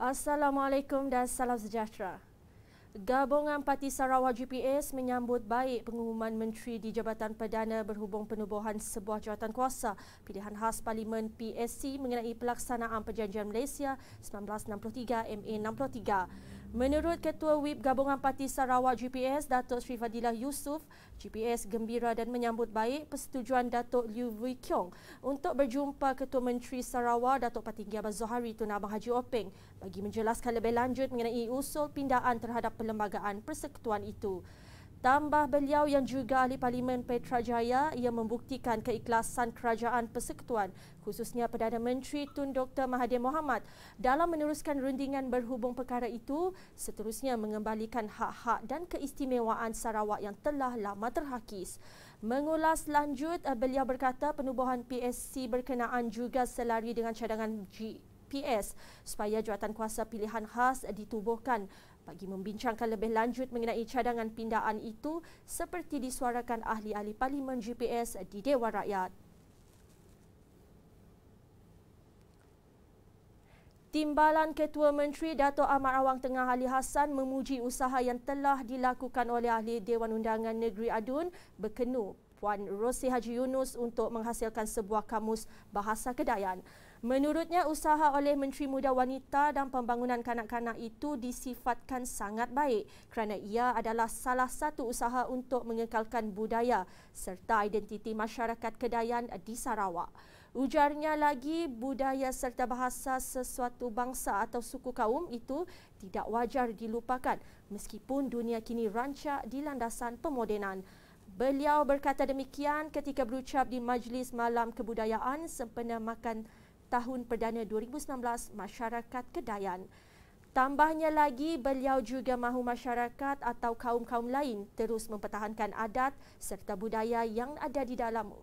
Assalamualaikum dan salam sejahtera. Gabungan Parti Sarawak GPS menyambut baik pengumuman Menteri di Jabatan Perdana berhubung penubuhan sebuah jawatan kuasa pilihan khas Parlimen PSC mengenai pelaksanaan Perjanjian Malaysia 1963 MA 63. Menurut Ketua WIP Gabungan Parti Sarawak GPS, Datuk Sri Fadilah Yusof, GPS gembira dan menyambut baik persetujuan Datuk Liu Wui Kiong untuk berjumpa Ketua Menteri Sarawak, Datuk Patinggi Abang Zohari Tun Abang Haji Openg bagi menjelaskan lebih lanjut mengenai usul pindaan terhadap perlembagaan persekutuan itu. Tambah beliau yang juga ahli Parlimen Petra Jaya, ia membuktikan keikhlasan kerajaan persekutuan khususnya Perdana Menteri Tun Dr. Mahathir Mohamad dalam meneruskan rundingan berhubung perkara itu seterusnya mengembalikan hak-hak dan keistimewaan Sarawak yang telah lama terhakis. Mengulas lanjut, beliau berkata penubuhan PSC berkenaan juga selari dengan cadangan G PS supaya jawatan kuasa pilihan khas ditubuhkan bagi membincangkan lebih lanjut mengenai cadangan pindaan itu seperti disuarakan ahli-ahli Parlimen GPS di Dewan Rakyat. Timbalan Ketua Menteri Dato' Ahmad Awang Tengah Ali Hassan memuji usaha yang telah dilakukan oleh ahli Dewan Undangan Negeri Adun berkenu Puan Rosi Haji Yunus untuk menghasilkan sebuah kamus bahasa Kedayan. Menurutnya, usaha oleh Menteri Muda Wanita dan Pembangunan Kanak-Kanak itu disifatkan sangat baik kerana ia adalah salah satu usaha untuk mengekalkan budaya serta identiti masyarakat Kedayan di Sarawak. Ujarnya lagi, budaya serta bahasa sesuatu bangsa atau suku kaum itu tidak wajar dilupakan meskipun dunia kini rancak di landasan pemodenan. Beliau berkata demikian ketika berucap di Majlis Malam Kebudayaan sempena makan tahun perdana 2019 Masyarakat Kedayan. Tambahnya lagi, beliau juga mahu masyarakat atau kaum-kaum lain terus mempertahankan adat serta budaya yang ada di dalam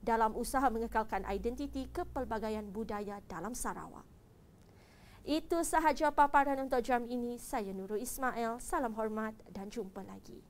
dalam usaha mengekalkan identiti kepelbagaian budaya dalam Sarawak. Itu sahaja paparan untuk jam ini. Saya Nurul Ismail. Salam hormat dan jumpa lagi.